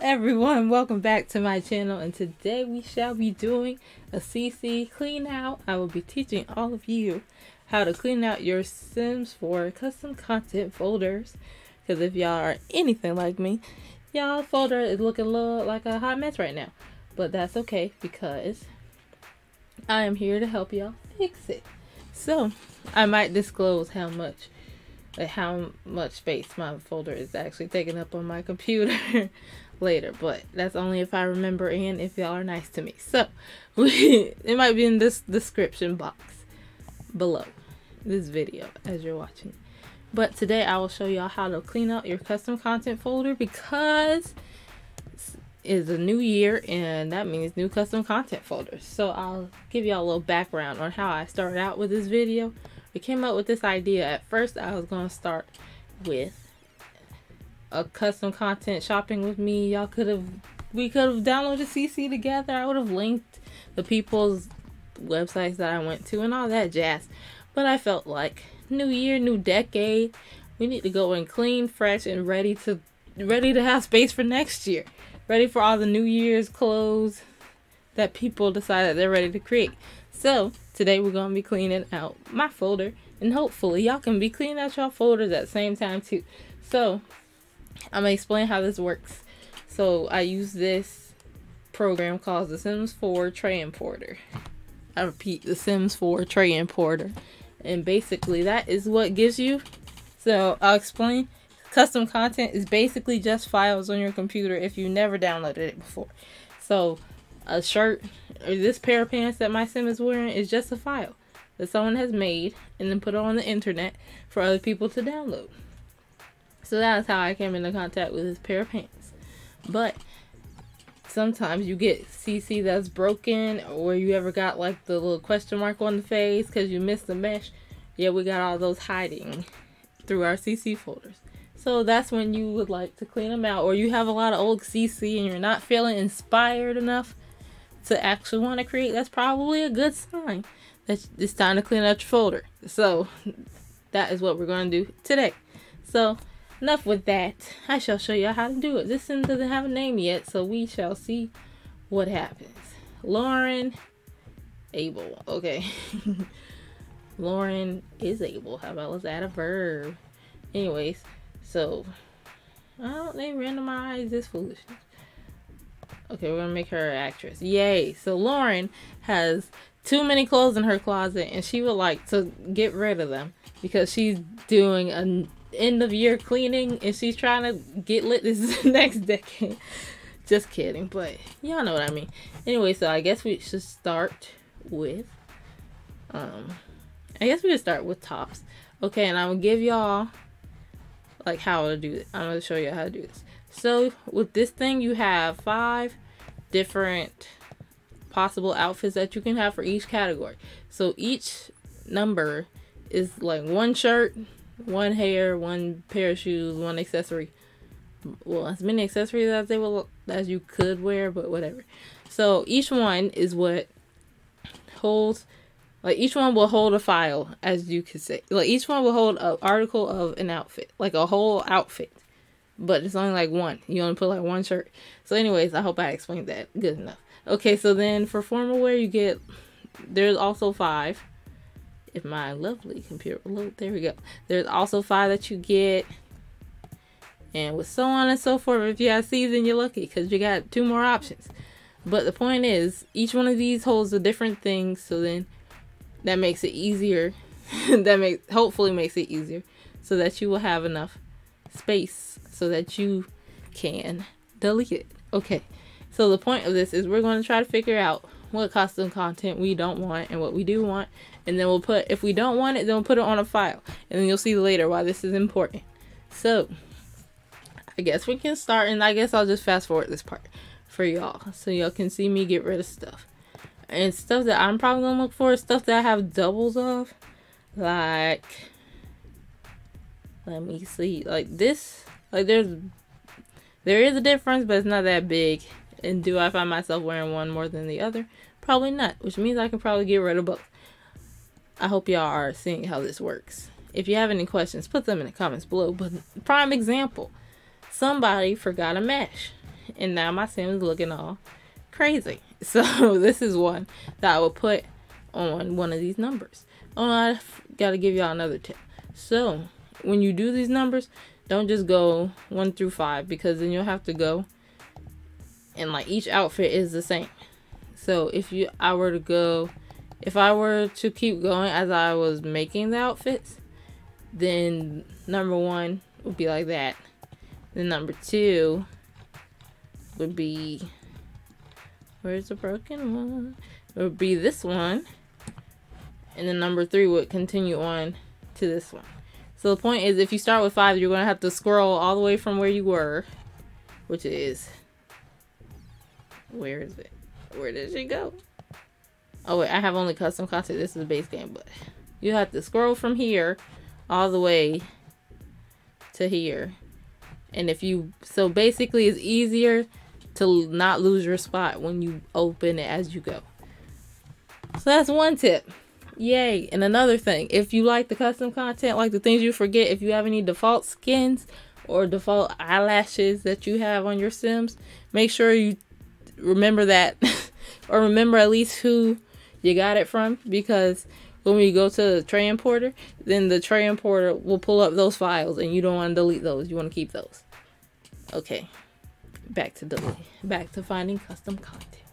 everyone, welcome back to my channel and today we shall be doing a CC clean out. I will be teaching all of you how to clean out your Sims 4 custom content folders because if y'all are anything like me, y'all folder is looking a little like a hot mess right now. But that's okay because I am here to help y'all fix it. So, I might disclose how much like how much space my folder is actually taking up on my computer later, but that's only if I remember and if y'all are nice to me. So, we, it might be in this description box below this video as you're watching. But today I will show y'all how to clean out your custom content folder because it's a new year and that means new custom content folders. So I'll give y'all a little background on how I started out with this video we came up with this idea. At first, I was going to start with a custom content shopping with me. Y'all could have, we could have downloaded CC together. I would have linked the people's websites that I went to and all that jazz. But I felt like new year, new decade. We need to go in clean, fresh, and ready to ready to have space for next year. Ready for all the New Year's clothes that people decide that they're ready to create. So today we're to be cleaning out my folder and hopefully y'all can be cleaning out y'all folders at the same time too. So I'm to explain how this works. So I use this program called the Sims 4 Tray Importer. I repeat, the Sims 4 Tray Importer. And basically that is what gives you. So I'll explain. Custom content is basically just files on your computer if you never downloaded it before. So a shirt or this pair of pants that my sim is wearing is just a file that someone has made and then put on the internet for other people to download. So that's how I came into contact with this pair of pants. But sometimes you get CC that's broken or you ever got like the little question mark on the face because you missed the mesh. Yeah, we got all those hiding through our CC folders. So that's when you would like to clean them out or you have a lot of old CC and you're not feeling inspired enough to actually want to create, that's probably a good sign that it's time to clean out your folder. So that is what we're going to do today. So enough with that. I shall show you how to do it. This sim doesn't have a name yet, so we shall see what happens. Lauren able. Okay. Lauren is able. How about let's add a verb? Anyways, so I don't they randomize this foolishness. Okay, we're gonna make her an actress. Yay! So Lauren has too many clothes in her closet, and she would like to get rid of them because she's doing an end of year cleaning, and she's trying to get lit this is the next decade. Just kidding, but y'all know what I mean. Anyway, so I guess we should start with, um, I guess we should start with tops. Okay, and I'm gonna give y'all like how to do it. I'm gonna show you how to do this. So with this thing, you have five different possible outfits that you can have for each category. So each number is like one shirt, one hair, one pair of shoes, one accessory. Well, as many accessories as they will as you could wear, but whatever. So each one is what holds like each one will hold a file, as you could say. Like each one will hold an article of an outfit, like a whole outfit but it's only like one. You only put like one shirt. So, anyways, I hope I explained that good enough. Okay, so then for formal wear, you get there's also five. If my lovely computer load, there we go. There's also five that you get, and with so on and so forth. If you have season, you're lucky because you got two more options. But the point is, each one of these holds a different thing, so then that makes it easier. that makes hopefully makes it easier, so that you will have enough space so that you can delete it. Okay, so the point of this is we're going to try to figure out what custom content we don't want and what we do want. And then we'll put, if we don't want it, then we'll put it on a file. And then you'll see later why this is important. So, I guess we can start, and I guess I'll just fast forward this part for y'all. So y'all can see me get rid of stuff. And stuff that I'm probably going to look for is stuff that I have doubles of. Like, let me see like this like there's there is a difference but it's not that big and do i find myself wearing one more than the other probably not which means i can probably get rid of both i hope y'all are seeing how this works if you have any questions put them in the comments below but prime example somebody forgot a mesh and now my sim is looking all crazy. So this is one that I will put on one of these numbers. Oh, I got to give y'all another tip. So when you do these numbers, don't just go one through five because then you'll have to go and like each outfit is the same. So if you I were to go if I were to keep going as I was making the outfits, then number one would be like that. Then number two would be where's the broken one? It would be this one. And then number three would continue on to this one. So the point is if you start with five, you're gonna have to scroll all the way from where you were, which is where is it? Where did she go? Oh wait, I have only custom content. This is a base game, but you have to scroll from here all the way to here. And if you so basically it's easier to not lose your spot when you open it as you go. So that's one tip. Yay. And another thing, if you like the custom content, like the things you forget, if you have any default skins or default eyelashes that you have on your Sims, make sure you remember that or remember at least who you got it from because when we go to the tray importer, then the tray importer will pull up those files and you don't want to delete those. You want to keep those. Okay. Back to delete. Back to finding custom content.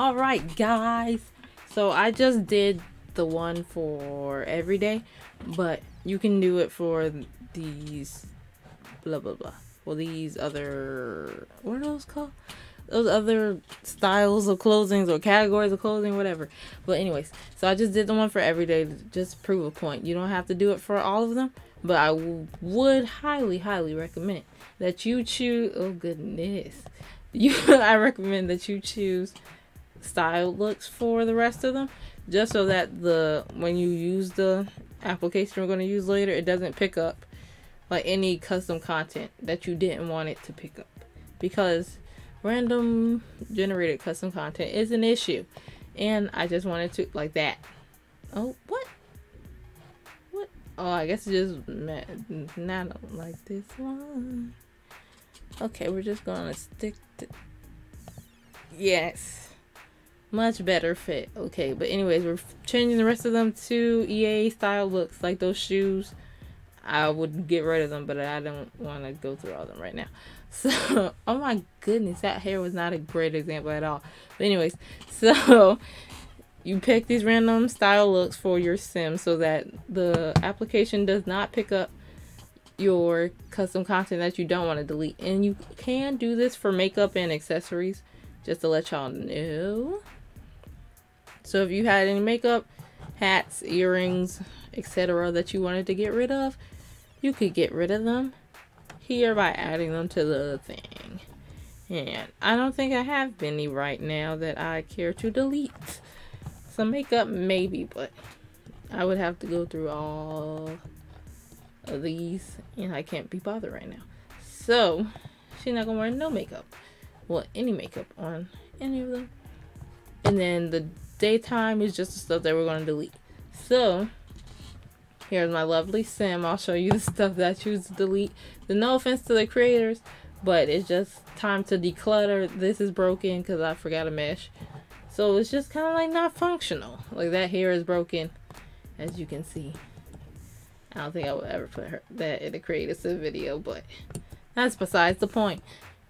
All right guys. So i just did the one for every day but you can do it for these blah blah blah. Well these other what are those called? Those other styles of clothing or categories of clothing whatever. But anyways so i just did the one for every day just prove a point. You don't have to do it for all of them but I would highly highly recommend that you choose oh goodness. You i recommend that you choose style looks for the rest of them just so that the when you use the application we're going to use later it doesn't pick up like any custom content that you didn't want it to pick up. Because random generated custom content is an issue and I just wanted to like that. Oh what? What? Oh I guess it just not like this one. Okay we're just gonna stick to yes much better fit. Okay, but anyways, we're changing the rest of them to EA style looks, like those shoes. I would get rid of them, but I don't want to go through all them right now. So, oh my goodness, that hair was not a great example at all. But anyways, so you pick these random style looks for your sim so that the application does not pick up your custom content that you don't want to delete. And you can do this for makeup and accessories, just to let y'all know. So if you had any makeup, hats, earrings, etc. that you wanted to get rid of, you could get rid of them here by adding them to the thing. And I don't think I have any right now that I care to delete. Some makeup maybe, but I would have to go through all of these, and I can't be bothered right now. So she's not gonna wear no makeup. Well, any makeup on any of them. And then the daytime is just the stuff that we're gonna delete. So here's my lovely sim. I'll show you the stuff that I choose to delete. The no offense to the creators, but it's just time to declutter. This is broken because I forgot a mesh. So it's just kind of like not functional. Like that hair is broken, as you can see. I don't think I would ever put her that in a creative video, but that's besides the point.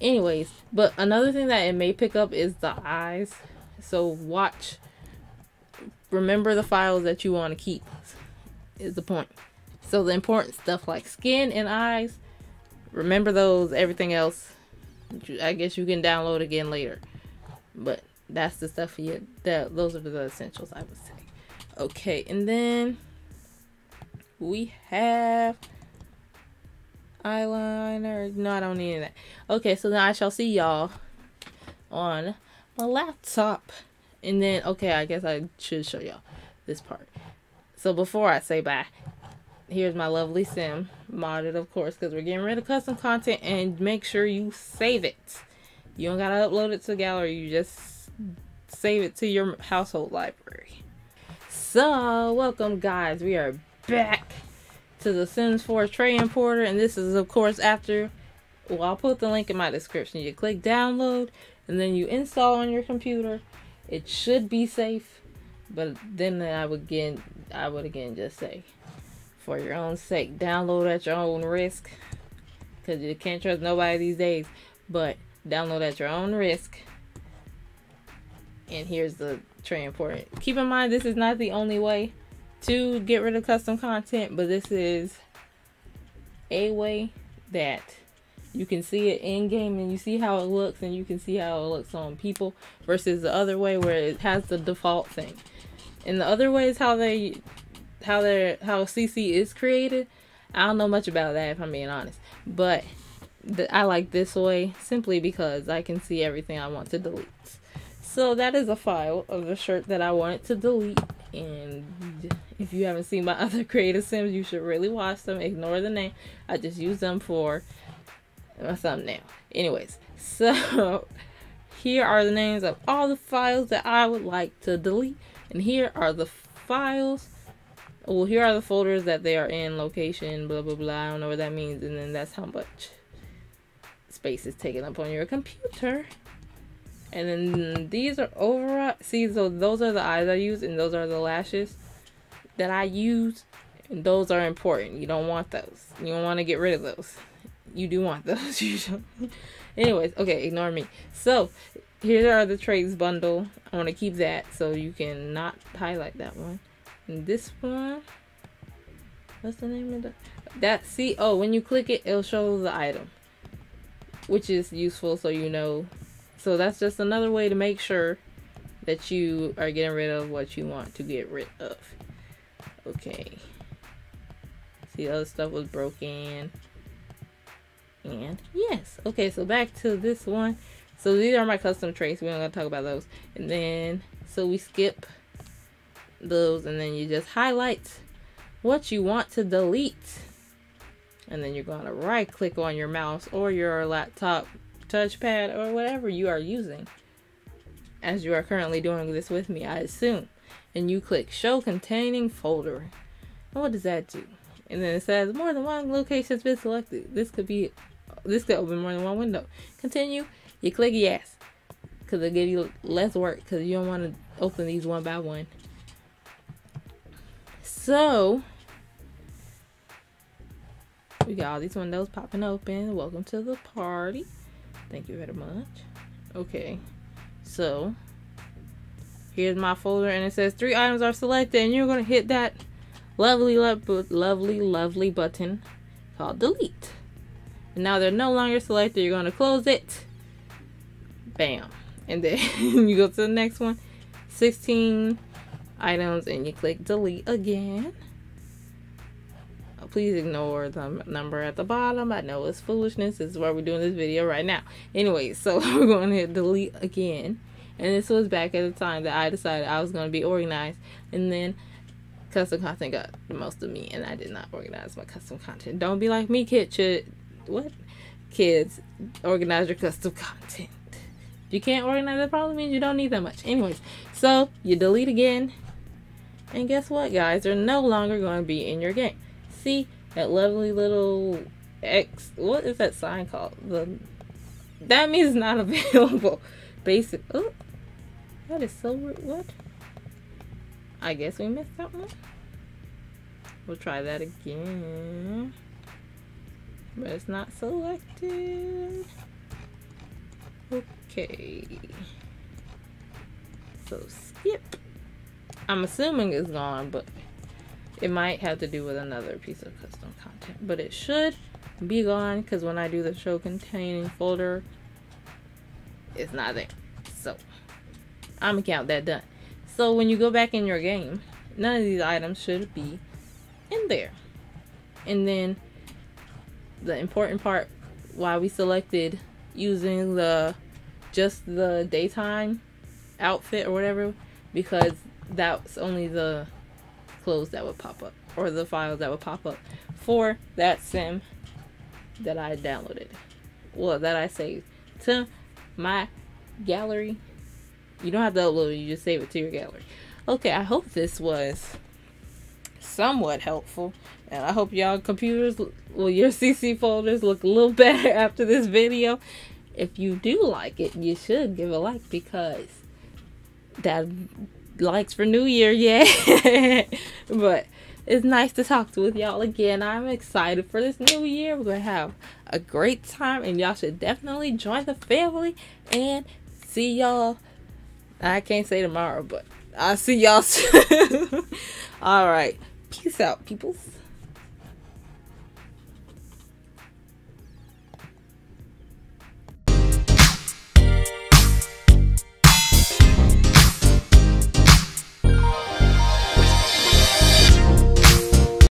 Anyways, but another thing that it may pick up is the eyes. So watch. Remember the files that you want to keep is the point. So the important stuff like skin and eyes, remember those. Everything else, I guess you can download again later. But that's the stuff you that those are the essentials I would say. Okay, and then we have eyeliner. No, I don't need that. Okay, so then I shall see y'all on my laptop. And then, okay, I guess I should show y'all this part. So before I say bye, here's my lovely sim. Modded, of course, because we're getting rid of custom content. And make sure you save it. You don't got to upload it to the gallery. You just save it to your household library. So, welcome guys. We are back to the Sims 4 Tray Importer. And this is, of course, after... Well, I'll put the link in my description. You click download and then you install on your computer. It should be safe. But then I would again, I would again just say, for your own sake, download at your own risk. Because you can't trust nobody these days. But download at your own risk. And here's the tray importer. Keep in mind, this is not the only way to get rid of custom content, but this is a way that you can see it in game and you see how it looks and you can see how it looks on people versus the other way where it has the default thing. And the other way is how they how they how CC is created. I don't know much about that if I'm being honest, but I like this way simply because I can see everything I want to delete. So that is a file of the shirt that I wanted to delete. And if you haven't seen my other creative sims, you should really watch them. Ignore the name. I just use them for my thumbnail. Anyways, so here are the names of all the files that I would like to delete. And here are the files. Well, here are the folders that they are in, location, blah, blah, blah. I don't know what that means. And then that's how much space is taken up on your computer. And then these are over. See, so those are the eyes I use, and those are the lashes that I use. And those are important. You don't want those. You don't want to get rid of those. You do want those. don't. Anyways, okay, ignore me. So here are the traits bundle. I want to keep that so you can not highlight that one. And this one, what's the name of that? That see, oh, when you click it, it'll show the item, which is useful so you know so that's just another way to make sure that you are getting rid of what you want to get rid of. Okay. See, the other stuff was broken. And yes. Okay, so back to this one. So these are my custom traits. We're not going to talk about those. And then, so we skip those and then you just highlight what you want to delete. And then you're going to right click on your mouse or your laptop touchpad, or whatever you are using, as you are currently doing this with me, I assume. And you click Show Containing Folder. And what does that do? And then it says more than one location has been selected. This could be, this could open more than one window. Continue. You click yes, because it'll give you less work because you don't want to open these one by one. So, we got all these windows popping open. Welcome to the party. Thank you very much. Okay, so here's my folder and it says three items are selected and you're going to hit that lovely, lovely, lovely button called delete. And now they're no longer selected. You're going to close it. Bam. And then you go to the next one. 16 items and you click delete again uh, please ignore the number at the bottom. I know it's foolishness. This is why we're doing this video right now. Anyway, so we're going to hit delete again. And this was back at the time that I decided I was going to be organized. And then custom content got the most of me, and I did not organize my custom content. Don't be like me, kid. What? Kids, organize your custom content. If you can't organize it, probably means you don't need that much. Anyways, so you delete again, and guess what, guys? They're no longer going to be in your game. See that lovely little X? What is that sign called? The that means not available. Basic. Oh, that is so. What? I guess we missed that one. We'll try that again. But it's not selected. Okay. So skip. I'm assuming it's gone, but it might have to do with another piece of custom content. But it should be gone because when I do the show containing folder, it's not there. So I'm gonna count that done. So when you go back in your game, none of these items should be in there. And then the important part why we selected using the just the daytime outfit or whatever because that's only the clothes that would pop up or the files that would pop up for that sim that I downloaded. Well, that I saved to my gallery. You don't have to upload it, you just save it to your gallery. Okay, I hope this was somewhat helpful. And I hope y'all computers, well, your CC folders look a little better after this video. If you do like it, you should give a like because that likes for New Year, yeah. but it's nice to talk to with y'all again. I'm excited for this new year. We're gonna have a great time, and y'all should definitely join the family and see y'all. I can't say tomorrow, but I'll see y'all soon. All right, peace out, peoples.